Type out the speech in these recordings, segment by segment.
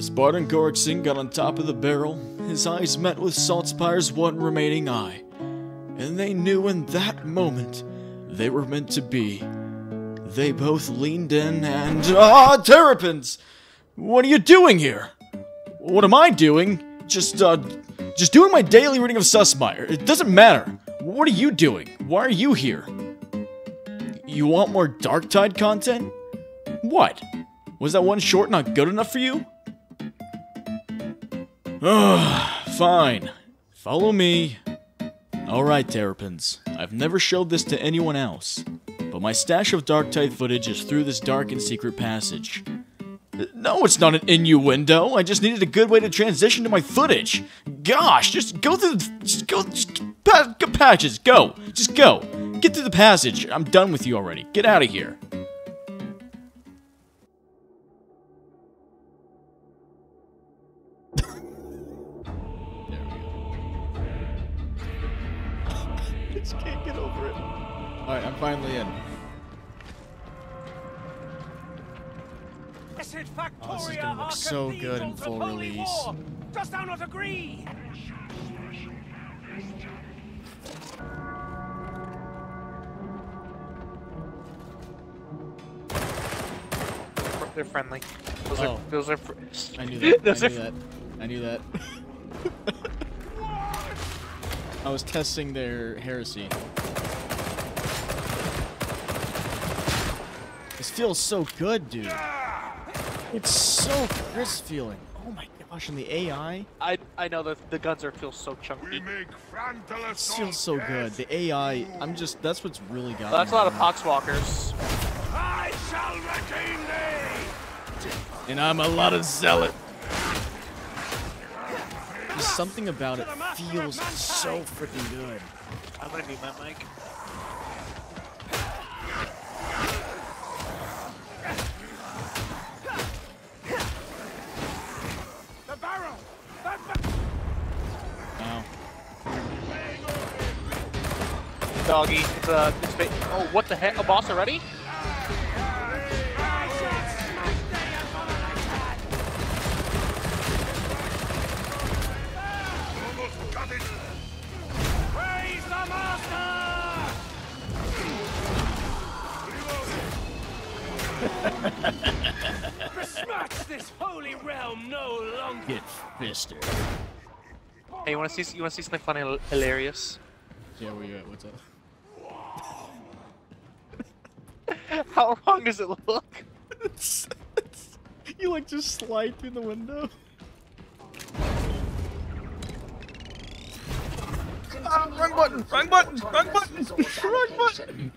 As Bardin Goreksson got on top of the barrel, his eyes met with Saltzpyre's one remaining eye, and they knew in that moment they were meant to be. They both leaned in and. Ah, Terrapins! What are you doing here? What am I doing? Just, uh, just doing my daily reading of Susmire. It doesn't matter. What are you doing? Why are you here? You want more Darktide content? What? Was that one short not good enough for you? Fine. Follow me. Alright, Terrapins. I've never showed this to anyone else, but my stash of dark Darktide footage is through this dark and secret passage. No, it's not an innuendo. I just needed a good way to transition to my footage. Gosh, just go through the. Just go. Just pa- patches. Go. Just go. Get through the passage. I'm done with you already. Get out of here. Just can't get over it. Alright, I'm finally in. Oh, this is gonna look so good in full release. war. Dost thou not agree? They're friendly. Those Oh. are those are. Fr- I knew that. those I are knew that. I knew that. I was testing their heresy. This feels so good, dude. It's so crisp feeling. Oh my gosh, and the AI I I know that the guns are feel so chunky. this feels so good. The AI, I'm just that's what's really got. Well, that's a me. lot of poxwalkers. I shall redeem thee! And I'm a lot of zealot. Just something about it feels so freaking good. I'm gonna need my mic. The barrel! The. Doggy. It's uh. It's ba- oh, what the heck? A boss already? This holy realm no longer! Get fisted. Hey, you wanna see? You wanna see something funny, and hilarious? Yeah, where you at? What's up? How wrong does it look? you like just slide through the window. Ah, wrong button! Wrong button! Wrong button! Wrong button!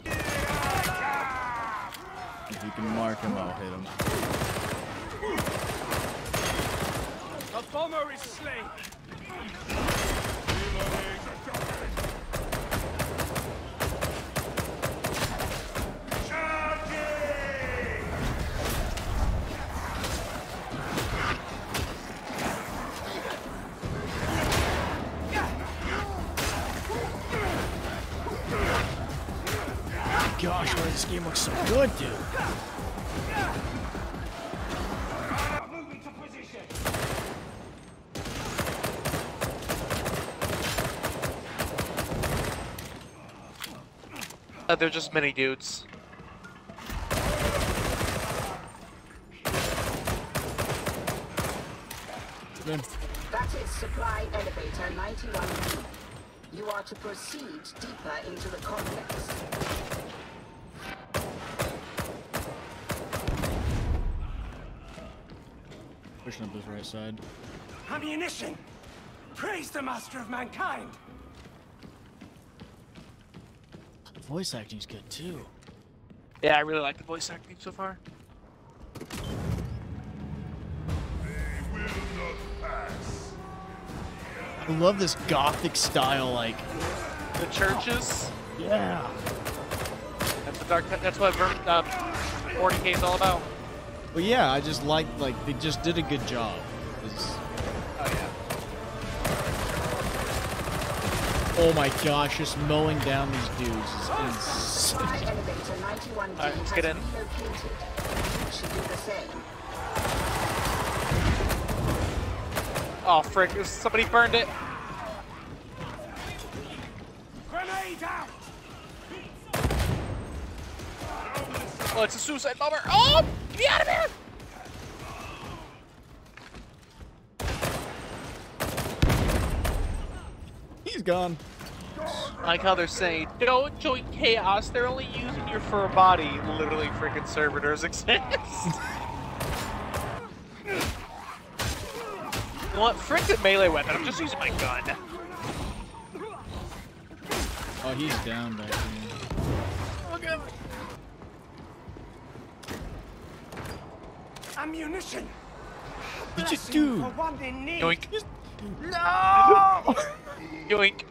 If you can mark him, I'll hit him. The bomber is slain! Gosh, why this game looks so good, dude. Uh, they're just mini dudes. Man, That is supply elevator 91B. You are to proceed deeper into the complex. pushing up his right side. Ammunition! Praise the master of mankind! The voice acting's good too. Yeah, I really like the voice acting so far. I love this gothic style, like, The churches. yeah. That's the dark. That's what Ver- uh, 40k is all about. But yeah, I just like, like, they just did a good job. It's- Oh yeah. Oh my gosh, just mowing down these dudes is insane. Supply elevator 91B Alright, let's get in. relocated. You should do the same. Oh, frick, somebody burned it. Grenade out! Oh, it's a suicide bomber. Oh, get out of here! Gone. I like how they're saying, don't join chaos. They're only using your fur body. Literally, freaking servitors exist. what? Frick the melee weapon. I'm just using my gun. Oh, he's down back here. Okay. Ammunition! What you do? For one in need. Yoink. No! Yoink.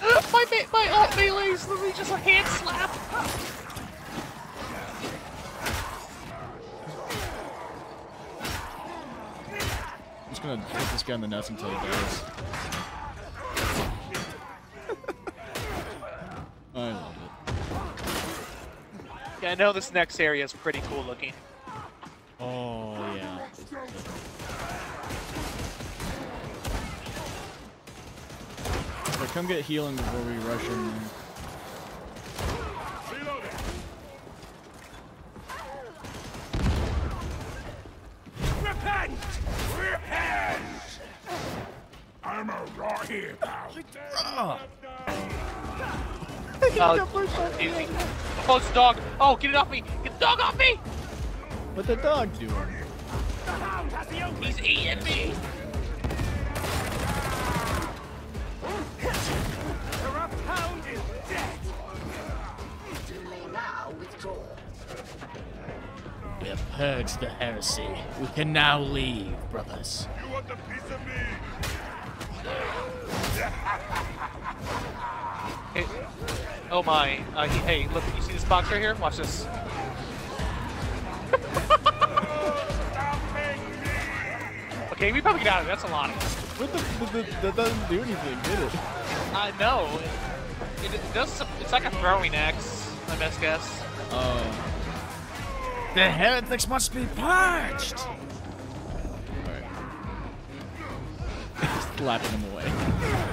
my me my alt melee is literally just a hand slap. I'm just gonna hit this guy in the nuts until he dies. I love it. Yeah, I know this next area is pretty cool looking. Oh, yeah. So come get healing before we rush in there. Repent! Repent! I'm a right here, pal. Oh, easy. Oh, it's a dog. Oh, get it off me. Get the dog off me. What the dog doing? The hound has the. He's eating me. We have purged the heresy. We can now leave, brothers. You want a piece of me? Hey, oh my. Uh, he- hey, look. You see this box right here? Watch this. Okay, we probably get out of it. That's a lot. What the, the, the, that doesn't do anything, did it? I know. It, it does. It's like a throwing axe. My best guess. Oh. The heretics must be purged! Alright. Slapping him away.